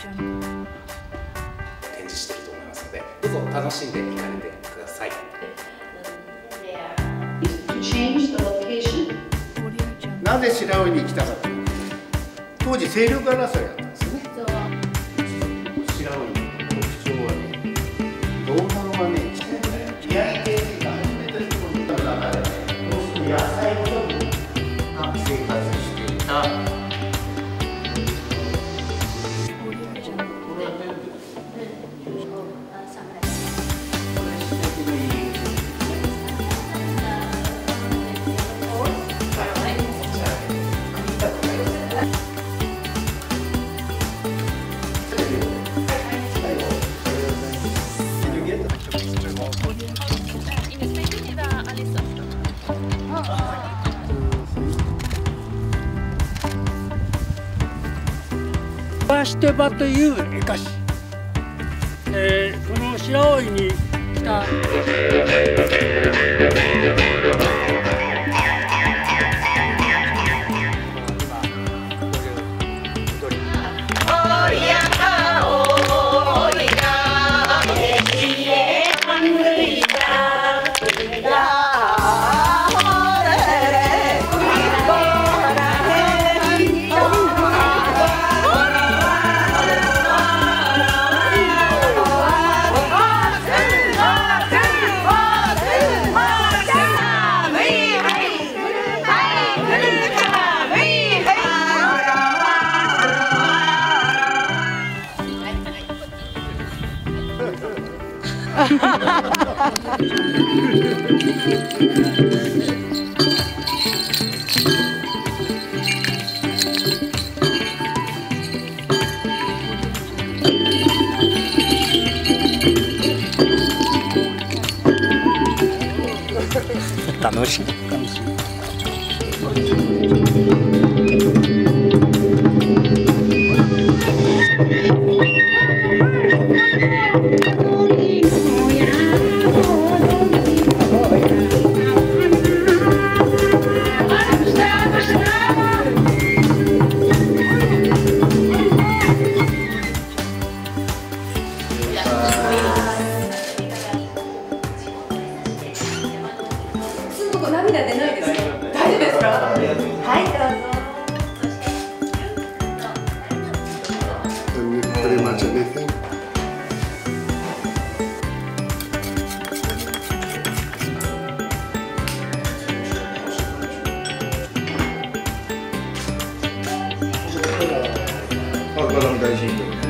展示していると思いますのでどうぞ楽しんで行かれてください。なぜ白老に来たか。というと当時勢力争いだったバシテバという絵歌詞、えー、この白老に来た。tá no chão. はいどうぞ Pretty much anything. Bakalım da şimdi.